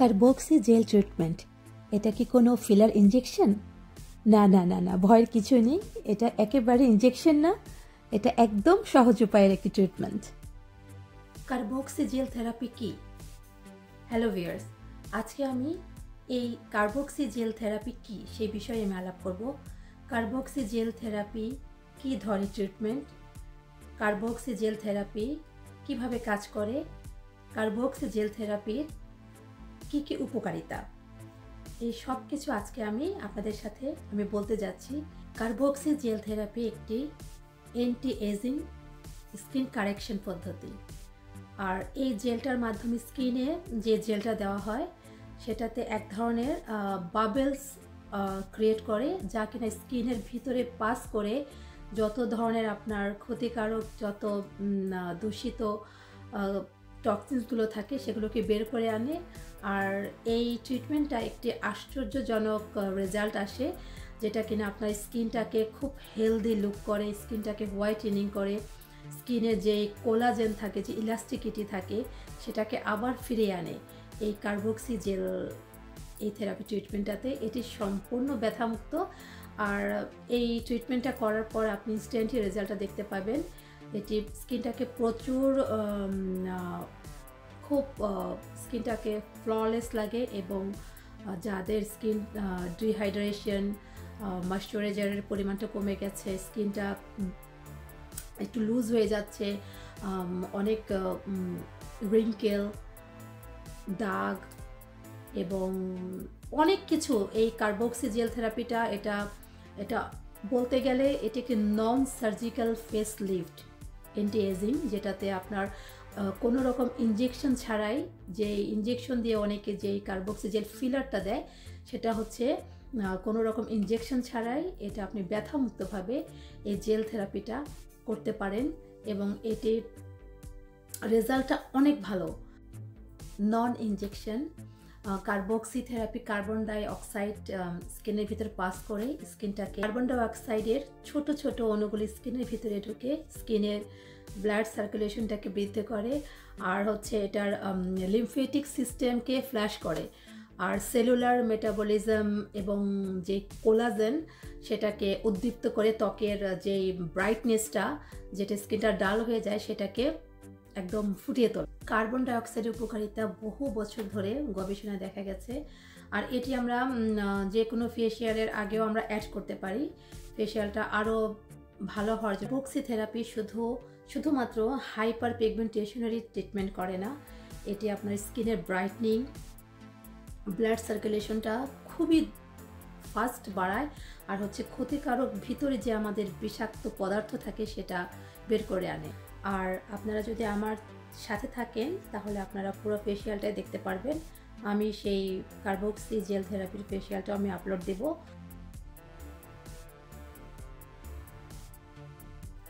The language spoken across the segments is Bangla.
Carboxy jail treatment. এটা কি কোনো ফিলার ইঞ্জেকশন না না না না, ভয়ের কিছু নেই। এটা একেবারে ইঞ্জেকশন না। এটা একদম সহজ উপায়ের একটি ট্রিটমেন্ট। কার্বক্সি জেল থেরাপি কি? হ্যালো ভিয়ার্স আজকে আমি এই কার্বক্সি জেল থেরাপি কি সেই বিষয়ে আমি আলাপ করব। কার্বক্সি জেল থেরাপি কি ধরনের ট্রিটমেন্ট? কার্বক্সি জেল থেরাপি কীভাবে কাজ করে? কার্বক্সি জেল থেরাপির কি কি উপকারিতা? এই সব কিছু আজকে আমি আপনাদের সাথে আমি বলতে যাচ্ছি। কার্বক্সি জেল থেরাপি একটি অ্যান্টি এজিং স্কিন কারেকশন পদ্ধতি। আর এই জেলটার মাধ্যমে স্কিনে যে জেলটা দেওয়া হয়, সেটাতে এক ধরনের বাবেলস ক্রিয়েট করে, যা কিনা স্কিনের ভিতরে পাস করে যত ধরনের আপনার ক্ষতিকারক, যত দূষিত টক্সিনসগুলো থাকে, সেগুলোকে বের করে আনে। আর এই ট্রিটমেন্টটা একটি আশ্চর্যজনক রেজাল্ট আসে, যেটা কিনা আপনার স্কিনটাকে খুব হেলদি লুক করে স্কিনটাকে হোয়াইটেনিং করে। স্কিনে যে কোলাজেন থাকে, যে ইলাস্টিকিটি থাকে, সেটাকে আবার ফিরিয়ে আনে। এই কার্বক্সি জেল এই থেরাপি ট্রিটমেন্টটাতে এটি সম্পূর্ণ ব্যথামুক্ত। আর এই ট্রিটমেন্টটা করার পর আপনি ইনস্ট্যান্টলি রেজাল্টটা দেখতে পাবেন। এটি স্কিনটাকে প্রচুর খুব স্কিনটাকে ফ্ললেস লাগে এবং যাদের স্কিন ডিহাইড্রেশন ময়শ্চারাইজারের পরিমাণটা কমে গেছে, স্কিনটা একটু লুজ হয়ে যাচ্ছে অনেক রিঙ্কেল, দাগ এবং অনেক কিছু। এই কার্বক্সি থেরাপিটা এটা এটা বলতে গেলে এটি একটি non surgical face lift anti ageing যেটাতে আপনার কোনো রকম ইঞ্জেকশন ছাড়াই যে ইঞ্জেকশন দিয়ে অনেকে যেই কার্বক্সিজেল ফিলারটা দেয়, সেটা হচ্ছে কোনো রকম ইঞ্জেকশন ছাড়াই এটা আপনি ব্যথামুক্তভাবে এই জেল থেরাপিটা করতে পারেন এবং এটির রেজাল্টটা অনেক ভালো। Non injection carboxy therapy carbon dioxide স্কিনের ভিতরে পাস করে স্কিনটাকে। কার্বন ডাই অক্সাইডের ছোট ছোট অণুগুলি স্কিনের ভিতরে ঢুকে স্কিনের ব্লাড সার্কুলেশনটাকে বৃদ্ধি করে, আর হচ্ছে এটার লিমফেটিক সিস্টেমকে ফ্ল্যাশ করে। আর সেলুলার মেটাবলিজম এবং যে কোলাজেন সেটাকে উদ্দীপ্ত করে ত্বকের যে ব্রাইটনেসটা যেটা স্কিনটা ডাল হয়ে যায়, সেটাকে একদম ফুটিয়ে তোলে। কার্বন ডাইঅক্সাইডের উপকারিতা বহু বছর ধরে গবেষণায় দেখা গেছে। আর এটি আমরা যে কোনো ফেসিয়ালের আগেও আমরা অ্যাড করতে পারি। ফেসিয়ালটা আরও ভালো হওয়ার জন্য। বক্সি থেরাপি শুধু, শুধুমাত্র হাইপার পিগমেন্টেশনারি ট্রিটমেন্ট করে না। এটি আপনার স্কিনের ব্রাইটনিং ব্লাড সার্কুলেশনটা খুবই ফাস্ট বাড়ায়। আর হচ্ছে ক্ষতিকারক ভিতরে যে আমাদের বিষাক্ত পদার্থ থাকে সেটা বের করে আনে। আর আপনারা যদি আমার সাথে থাকেন, তাহলে আপনারা পুরো ফেসিয়ালটাই দেখতে পারবেন। আমি সেই কার্বক্সি জেল থেরাপির ফেসিয়ালটা আমি আপলোড দেব।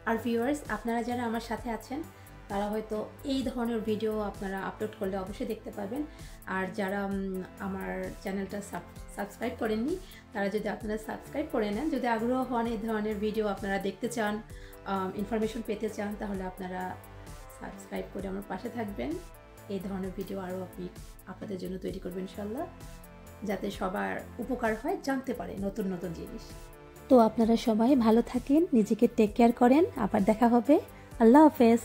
আর ভিউয়ার্স আপনারা যারা আমার সাথে আছেন তারা হয়তো এই ধরনের ভিডিও আপনারা আপলোড করলে অবশ্যই দেখতে পাবেন আর যারা আমার চ্যানেলটা সাবস্ক্রাইব করেননি, তারা যদি আপনারা সাবস্ক্রাইব করে নেন, যদি আগ্রহ হন এই ধরনের ভিডিও আপনারা দেখতে চান ইনফরমেশন পেতে চান, তাহলে আপনারা সাবস্ক্রাইব করে আমার পাশে থাকবেন। এই ধরনের ভিডিও আরও আপনি আপনাদের জন্য তৈরি করবেন ইনশাল্লাহ যাতে সবার উপকার হয়, জানতে পারে নতুন নতুন জিনিস। তো আপনারা সবাই ভালো থাকেন, নিজেকে টেক কেয়ার করেন, আবার দেখা হবে। আল্লাহ হাফেজ।